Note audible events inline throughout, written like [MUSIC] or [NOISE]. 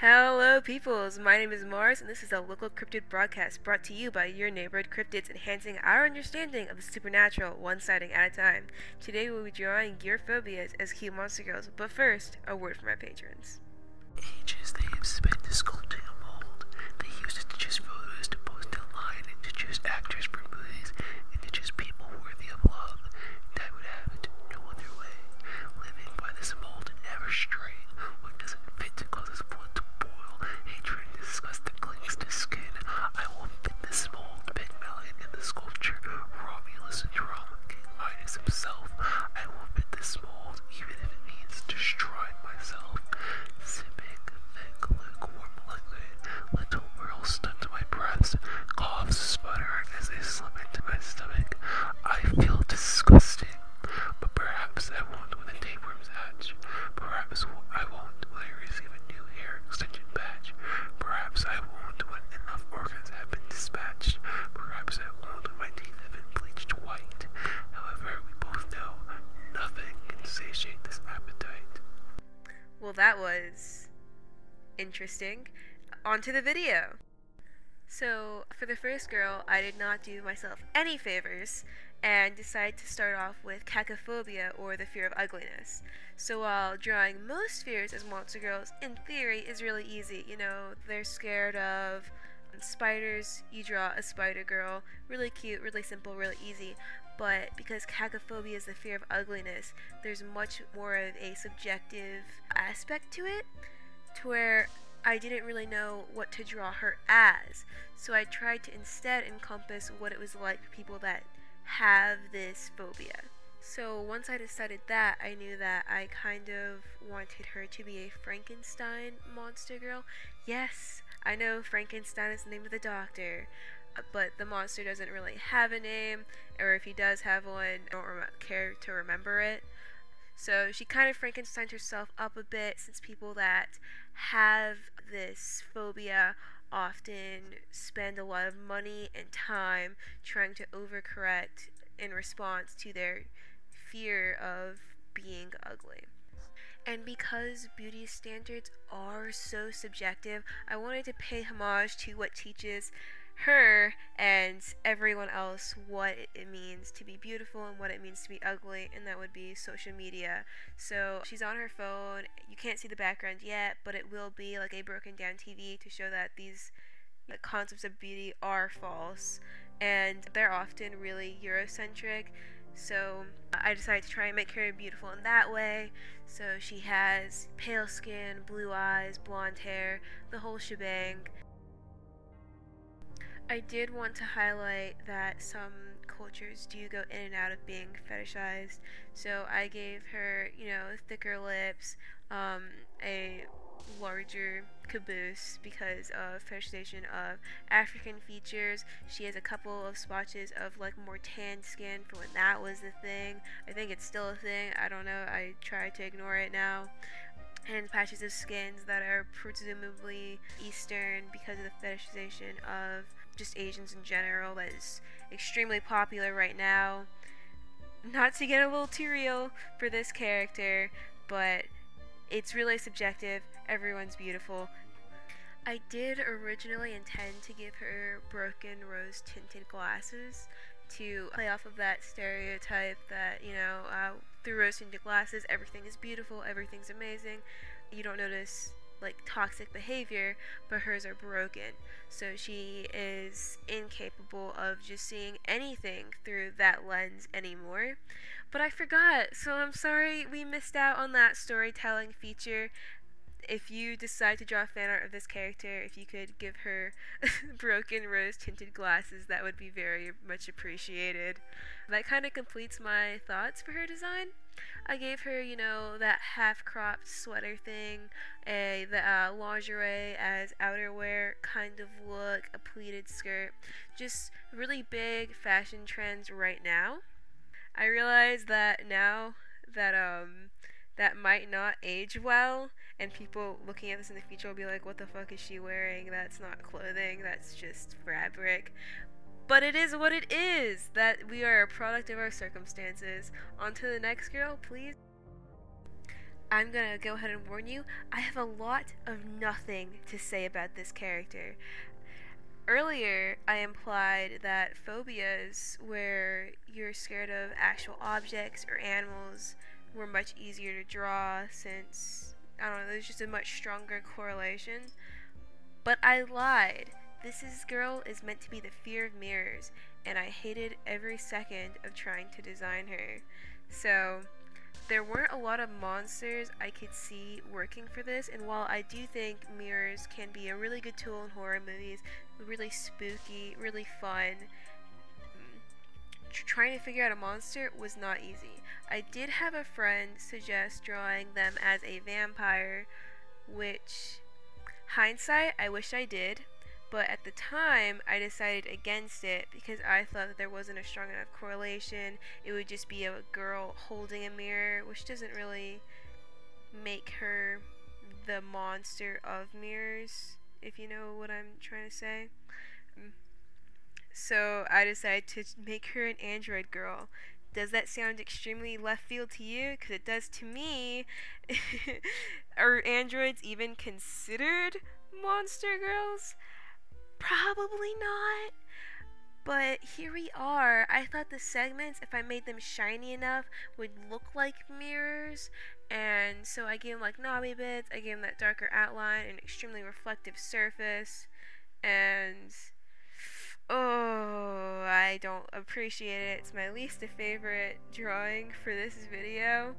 Hello, peoples. My name is Mars, and this is a local cryptid broadcast brought to you by your neighborhood cryptids, enhancing our understanding of the supernatural one sighting at a time. Today, we'll be drawing gear phobias as cute monster girls, but first, a word from our patrons. Ages they have spent sculpting a mold. They used it to choose photos to post online and to choose actors for movies and to choose people worthy of love. And I would have it no other way. Living by this mold and never straying. What doesn't fit causes blood to boil. Hatred and disgust that clings to skin. I will fit this mold, Pygmalion in the sculpture, Romulus and Drama, King Midas himself. I will fit this mold, even if it means destroying myself. Sipping thick, lukewarm liquid, little whirls stuck to my breast, coughs sputtering as they slip into my stomach. I feel disgusting, but perhaps I won't when the tapeworms hatch. Perhaps I won't when I receive a new hair extension patch. Perhaps I won't when enough organs have been dispatched. Perhaps I won't when my teeth have been bleached white. However, we both know nothing can satiate this appetite. Well, that was interesting. On to the video. So, for the first girl, I did not do myself any favors and decided to start off with cacophobia or the fear of ugliness. So, while drawing most fears as monster girls, in theory, is really easy. You know, they're scared of spiders, you draw a spider girl. Really cute, really simple, really easy. But because cacophobia is the fear of ugliness, there's much more of a subjective aspect to it, to where I didn't really know what to draw her as. So I tried to instead encompass what it was like for people that have this phobia. So once I decided that, I knew that I kind of wanted her to be a Frankenstein monster girl. Yes, I know Frankenstein is the name of the doctor, uh, but the monster doesn't really have a name, or if he does have one, I don't care to remember it. So she kind of Frankensteined herself up a bit since people that have this phobia often spend a lot of money and time trying to overcorrect in response to their fear of being ugly. And because beauty standards are so subjective, I wanted to pay homage to what teaches her and everyone else what it means to be beautiful and what it means to be ugly, and that would be social media. So she's on her phone. You can't see the background yet, but it will be like a broken down TV to show that these the concepts of beauty are false and they're often really Eurocentric. So I decided to try and make her beautiful in that way. So she has pale skin, blue eyes, blonde hair, the whole shebang. I did want to highlight that some cultures do go in and out of being fetishized. So I gave her, you know, thicker lips, um, a larger caboose because of fetishization of African features. She has a couple of swatches of like more tanned skin for when that was the thing. I think it's still a thing. I don't know. I try to ignore it now. And patches of skins that are presumably Eastern because of the fetishization of just Asians in general that is extremely popular right now. Not to get a little too real for this character, but it's really subjective. Everyone's beautiful. I did originally intend to give her broken rose tinted glasses to play off of that stereotype that, you know, uh, through rose tinted glasses, everything is beautiful, everything's amazing. You don't notice like toxic behavior, but hers are broken. So she is incapable of just seeing anything through that lens anymore. But I forgot, so I'm sorry we missed out on that storytelling feature. If you decide to draw fan art of this character, if you could give her [LAUGHS] broken rose tinted glasses, that would be very much appreciated. That kind of completes my thoughts for her design. I gave her, you know, that half cropped sweater thing, a the uh, lingerie as outerwear kind of look, a pleated skirt, just really big fashion trends right now. I realize that now that um that might not age well and people looking at this in the future will be like what the fuck is she wearing? That's not clothing that's just fabric. But it is what it is that we are a product of our circumstances. On to the next girl please. I'm gonna go ahead and warn you, I have a lot of nothing to say about this character. Earlier, I implied that phobias, where you're scared of actual objects or animals, were much easier to draw since, I don't know, there's just a much stronger correlation. But I lied. This is girl is meant to be the fear of mirrors, and I hated every second of trying to design her. So, there weren't a lot of monsters I could see working for this, and while I do think mirrors can be a really good tool in horror movies, really spooky, really fun, trying to figure out a monster was not easy. I did have a friend suggest drawing them as a vampire, which, hindsight, I wish I did. But at the time, I decided against it because I thought that there wasn't a strong enough correlation. It would just be a girl holding a mirror, which doesn't really make her the monster of mirrors, if you know what I'm trying to say. So I decided to make her an android girl. Does that sound extremely left field to you? Because it does to me. [LAUGHS] Are androids even considered monster girls? Probably not. But here we are. I thought the segments, if I made them shiny enough, would look like mirrors. And so I gave them like knobby bits, I gave them that darker outline, an extremely reflective surface. And oh, I don't appreciate it. It's my least favorite drawing for this video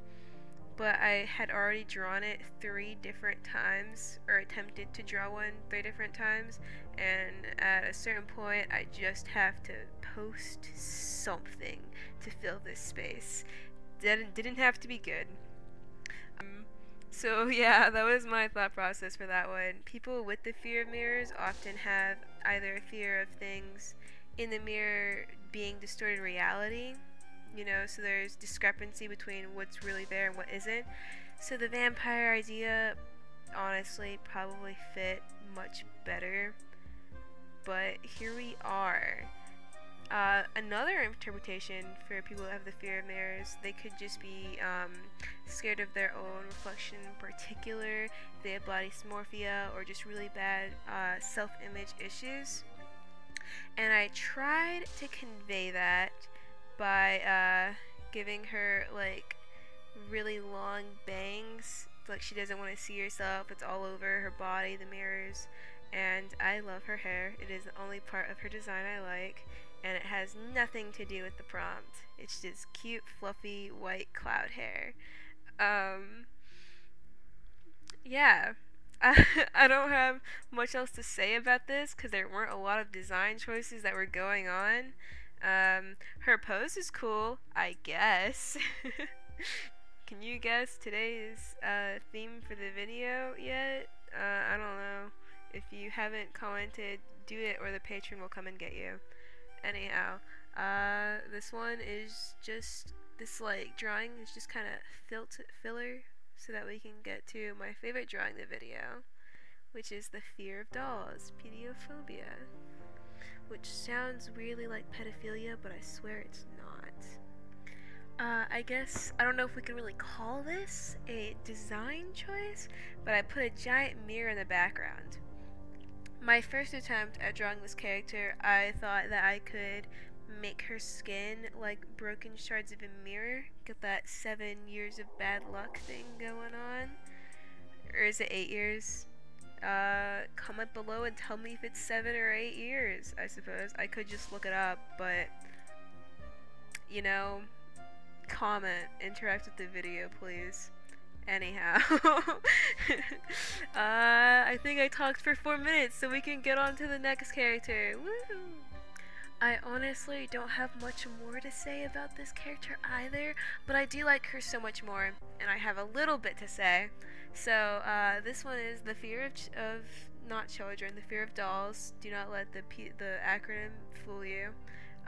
but I had already drawn it three different times, or attempted to draw one three different times, and at a certain point, I just have to post something to fill this space. Didn't, didn't have to be good. So [LAUGHS] yeah, that was my thought process for that one. People with the fear of mirrors often have either a fear of things in the mirror being distorted reality, you know, so there's discrepancy between what's really there and what isn't. So the vampire idea honestly probably fit much better. But here we are. Uh, another interpretation for people who have the fear of mirrors, they could just be um, scared of their own reflection in particular, they have body dysmorphia, or just really bad uh, self-image issues. And I tried to convey that by uh, giving her like really long bangs like she doesn't want to see herself it's all over her body the mirrors and I love her hair it is the only part of her design I like and it has nothing to do with the prompt it's just cute fluffy white cloud hair um yeah [LAUGHS] I don't have much else to say about this because there weren't a lot of design choices that were going on um, her pose is cool, I guess. [LAUGHS] Can you guess today's uh, theme for the video yet? Uh, I don't know. If you haven't commented, do it or the patron will come and get you. Anyhow, uh, this one is just, this like drawing is just kind of filler so that we can get to my favorite drawing the video, which is the fear of dolls, pediophobia which sounds really like pedophilia, but I swear it's not. Uh, I guess, I don't know if we can really call this a design choice, but I put a giant mirror in the background. My first attempt at drawing this character, I thought that I could make her skin like broken shards of a mirror, get that seven years of bad luck thing going on. Or is it eight years? uh, comment below and tell me if it's seven or eight years, I suppose. I could just look it up, but, you know, comment, interact with the video, please. Anyhow, [LAUGHS] uh, I think I talked for four minutes, so we can get on to the next character. Woo! I honestly don't have much more to say about this character either, but I do like her so much more, and I have a little bit to say. So uh, this one is the fear of, of not children, the fear of dolls. Do not let the the acronym fool you.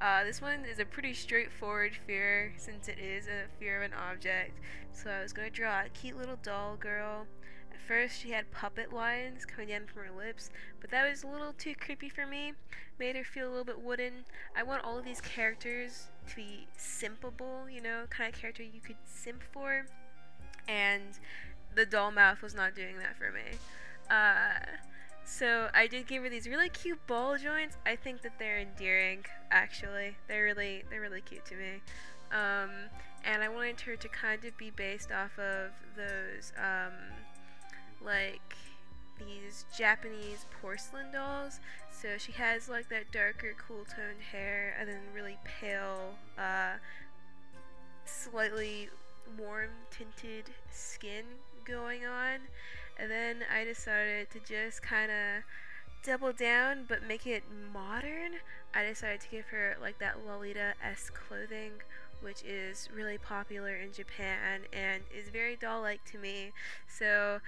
Uh, this one is a pretty straightforward fear since it is a fear of an object. So I was going to draw a cute little doll girl. At first she had puppet lines coming down from her lips, but that was a little too creepy for me. Made her feel a little bit wooden. I want all of these characters to be simpable, you know, kind of character you could simp for. And the doll mouth was not doing that for me. Uh, so I did give her these really cute ball joints. I think that they're endearing. Actually, they're really they're really cute to me. Um, and I wanted her to kind of be based off of those um, like these Japanese porcelain dolls. So she has like that darker, cool toned hair, and then really pale, uh, slightly warm tinted skin going on. And then I decided to just kind of double down but make it modern. I decided to give her like that Lolita s clothing which is really popular in Japan and is very doll like to me. So,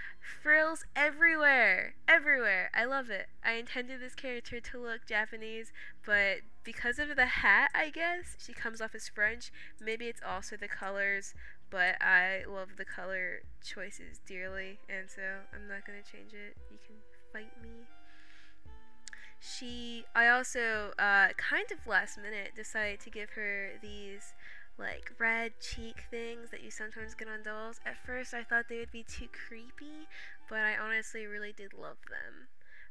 frills everywhere! Everywhere! I love it. I intended this character to look Japanese, but because of the hat, I guess, she comes off as French. Maybe it's also the colors, but I love the color choices dearly, and so I'm not gonna change it. You can fight me. She, I also, uh, kind of last minute, decided to give her these like red cheek things that you sometimes get on dolls. At first, I thought they would be too creepy, but I honestly really did love them.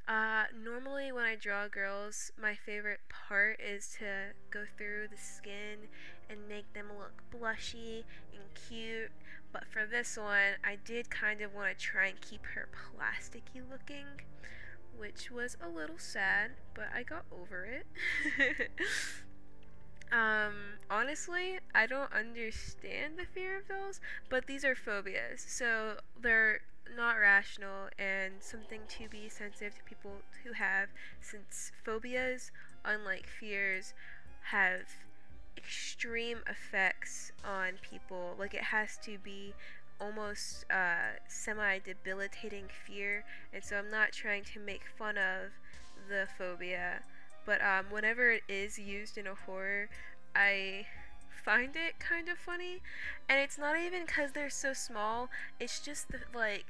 Uh, normally, when I draw girls, my favorite part is to go through the skin and make them look blushy and cute. But for this one, I did kind of want to try and keep her plasticky looking, which was a little sad, but I got over it. [LAUGHS] Um, honestly, I don't understand the fear of dolls, but these are phobias, so they're not rational and something to be sensitive to people who have, since phobias, unlike fears, have extreme effects on people. Like, it has to be almost uh, semi debilitating fear, and so I'm not trying to make fun of the phobia but um, whenever it is used in a horror, I find it kind of funny. And it's not even because they're so small, it's just the, like.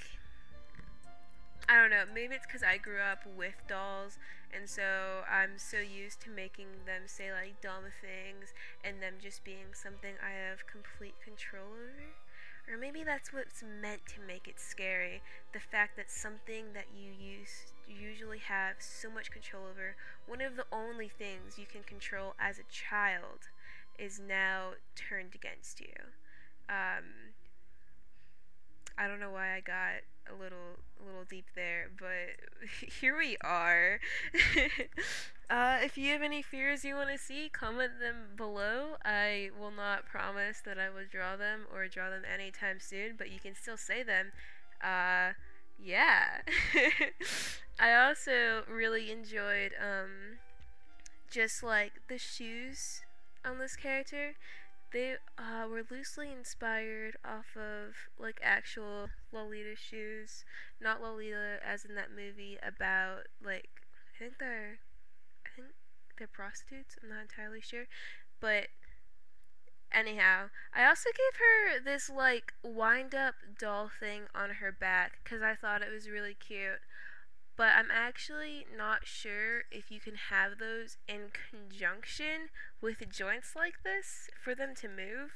I don't know, maybe it's because I grew up with dolls, and so I'm so used to making them say like dumb things and them just being something I have complete control over. Or maybe that's what's meant to make it scary. The fact that something that you use, usually have so much control over, one of the only things you can control as a child, is now turned against you. Um, I don't know why I got a little a little deep there, but [LAUGHS] here we are. [LAUGHS] uh, if you have any fears you want to see, comment them below. I will not promise that I will draw them or draw them anytime soon, but you can still say them. Uh, yeah. [LAUGHS] I also really enjoyed um, just like the shoes on this character they uh, were loosely inspired off of like actual Lolita shoes, not Lolita as in that movie about like I think they're I think they're prostitutes. I'm not entirely sure, but anyhow, I also gave her this like wind up doll thing on her back because I thought it was really cute but I'm actually not sure if you can have those in conjunction with joints like this for them to move.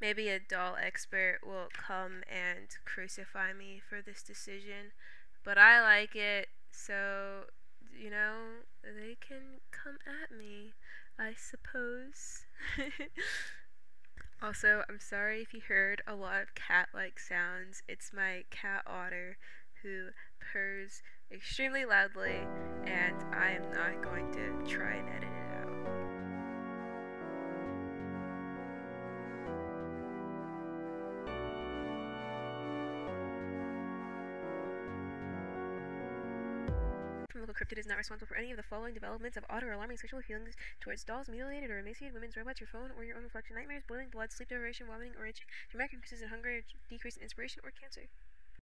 Maybe a doll expert will come and crucify me for this decision, but I like it, so, you know, they can come at me, I suppose. [LAUGHS] also, I'm sorry if you heard a lot of cat like sounds. It's my cat otter who purrs extremely loudly, and I am not going to try and edit it out. Local Cryptid is not responsible for any of the following developments of odd or alarming sexual feelings towards dolls, mutilated or emaciated women's robots, your phone, or your own reflection, nightmares, boiling blood, sleep deprivation, vomiting, or itching, dramatic increases in hunger, decrease in inspiration, or cancer.